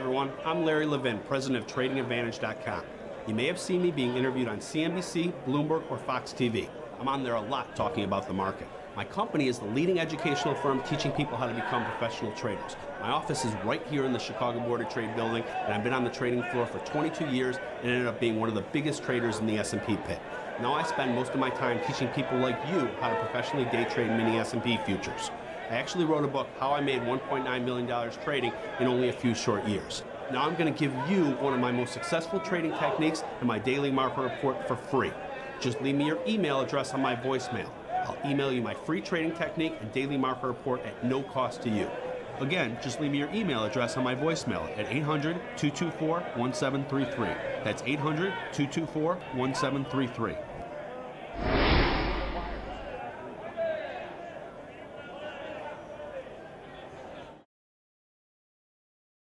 everyone. I'm Larry Levin, president of TradingAdvantage.com. You may have seen me being interviewed on CNBC, Bloomberg, or Fox TV. I'm on there a lot talking about the market. My company is the leading educational firm teaching people how to become professional traders. My office is right here in the Chicago Board of Trade building, and I've been on the trading floor for 22 years and ended up being one of the biggest traders in the S&P pit. Now I spend most of my time teaching people like you how to professionally day trade mini S&P futures. I actually wrote a book, How I Made $1.9 million Trading in Only a Few Short Years. Now I'm going to give you one of my most successful trading techniques and my daily market report for free. Just leave me your email address on my voicemail. I'll email you my free trading technique and daily market report at no cost to you. Again, just leave me your email address on my voicemail at 800 224 1733. That's 800 224 1733.